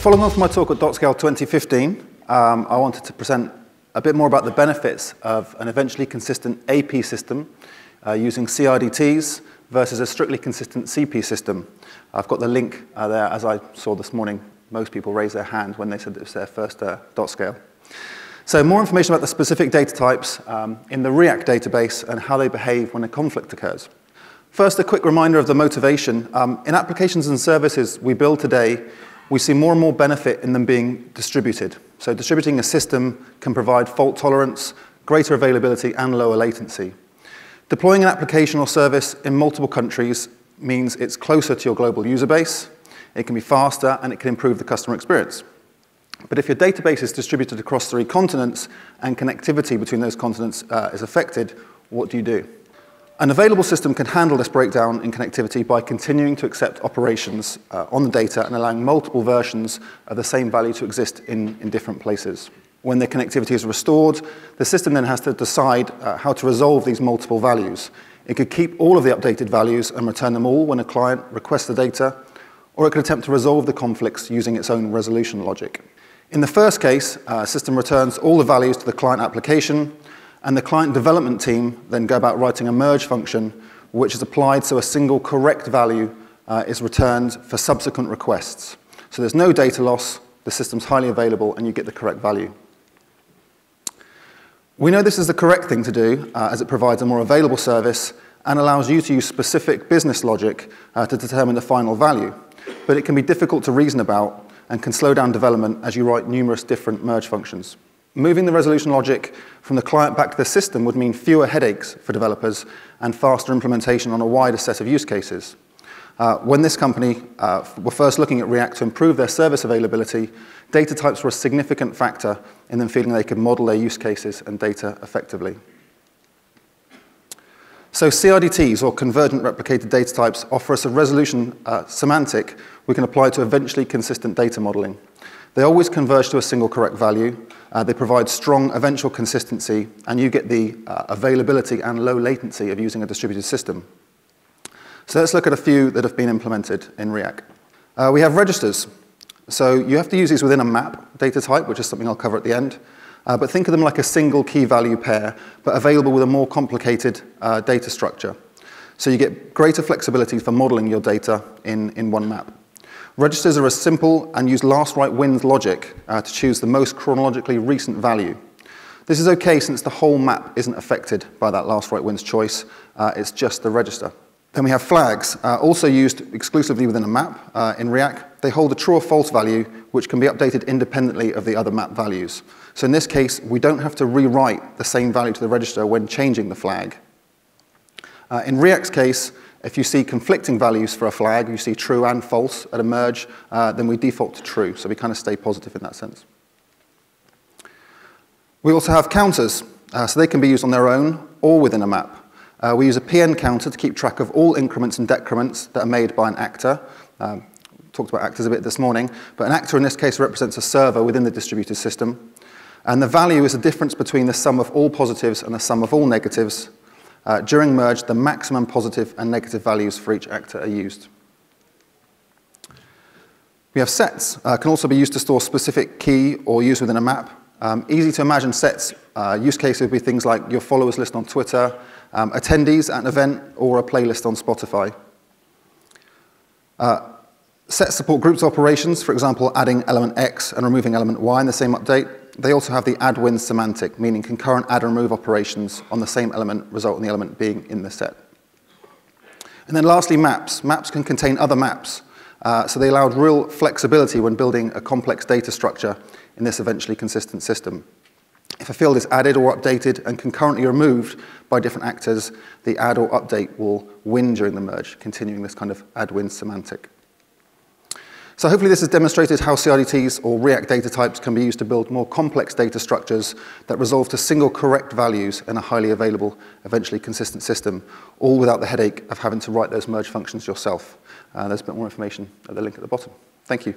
Following on from my talk at DotScale 2015, um, I wanted to present a bit more about the benefits of an eventually consistent AP system uh, using CRDTs versus a strictly consistent CP system. I've got the link uh, there, as I saw this morning. Most people raised their hand when they said it was their first uh, DotScale. So more information about the specific data types um, in the Riak database and how they behave when a conflict occurs. First, a quick reminder of the motivation. Um, in applications and services we build today, we see more and more benefit in them being distributed. So distributing a system can provide fault tolerance, greater availability, and lower latency. Deploying an application or service in multiple countries means it's closer to your global user base, it can be faster, and it can improve the customer experience. But if your database is distributed across three continents and connectivity between those continents uh, is affected, what do you do? An available system can handle this breakdown in connectivity by continuing to accept operations uh, on the data and allowing multiple versions of the same value to exist in, in different places. When the connectivity is restored, the system then has to decide uh, how to resolve these multiple values. It could keep all of the updated values and return them all when a client requests the data, or it could attempt to resolve the conflicts using its own resolution logic. In the first case, a uh, system returns all the values to the client application, and the client development team then go about writing a merge function, which is applied so a single correct value uh, is returned for subsequent requests. So there's no data loss, the system's highly available, and you get the correct value. We know this is the correct thing to do, uh, as it provides a more available service and allows you to use specific business logic uh, to determine the final value. But it can be difficult to reason about and can slow down development as you write numerous different merge functions. Moving the resolution logic from the client back to the system would mean fewer headaches for developers and faster implementation on a wider set of use cases. Uh, when this company uh, were first looking at Riak to improve their service availability, data types were a significant factor in them feeling they could model their use cases and data effectively. So CRDTs, or convergent replicated data types, offer us a resolution uh, semantic we can apply to eventually consistent data modeling. They always converge to a single correct value, uh, they provide strong eventual consistency, and you get the uh, availability and low latency of using a distributed system. So let's look at a few that have been implemented in Riak. Uh, we have registers. So you have to use these within a map data type, which is something I'll cover at the end. Uh, but think of them like a single key value pair, but available with a more complicated uh, data structure. So you get greater flexibility for modeling your data in, in one map. Registers are as simple and use last write wins logic uh, to choose the most chronologically recent value. This is okay since the whole map isn't affected by that last write wins choice. Uh, it's just the register. Then we have flags, uh, also used exclusively within a map uh, in Riak. They hold a true or false value, which can be updated independently of the other map values. So in this case, we don't have to rewrite the same value to the register when changing the flag. Uh, in Riak's case, if you see conflicting values for a flag, you see true and false at a merge, uh, then we default to true. So we kind of stay positive in that sense. We also have counters. Uh, so they can be used on their own or within a map. Uh, we use a PN counter to keep track of all increments and decrements that are made by an actor. Um, talked about actors a bit this morning, but an actor in this case represents a server within the distributed system. And the value is the difference between the sum of all positives and the sum of all negatives uh, during merge, the maximum positive and negative values for each actor are used. We have sets, uh, can also be used to store specific key or use within a map. Um, easy to imagine sets, uh, use cases would be things like your followers list on Twitter, um, attendees at an event, or a playlist on Spotify. Uh, sets support groups operations, for example, adding element X and removing element Y in the same update they also have the add win semantic, meaning concurrent add and remove operations on the same element result in the element being in the set. And then lastly, maps. Maps can contain other maps. Uh, so they allowed real flexibility when building a complex data structure in this eventually consistent system. If a field is added or updated and concurrently removed by different actors, the add or update will win during the merge, continuing this kind of add-win semantic. So hopefully this has demonstrated how CRDTs or Riak data types can be used to build more complex data structures that resolve to single correct values in a highly available, eventually consistent system, all without the headache of having to write those merge functions yourself. Uh, there's a bit more information at the link at the bottom. Thank you.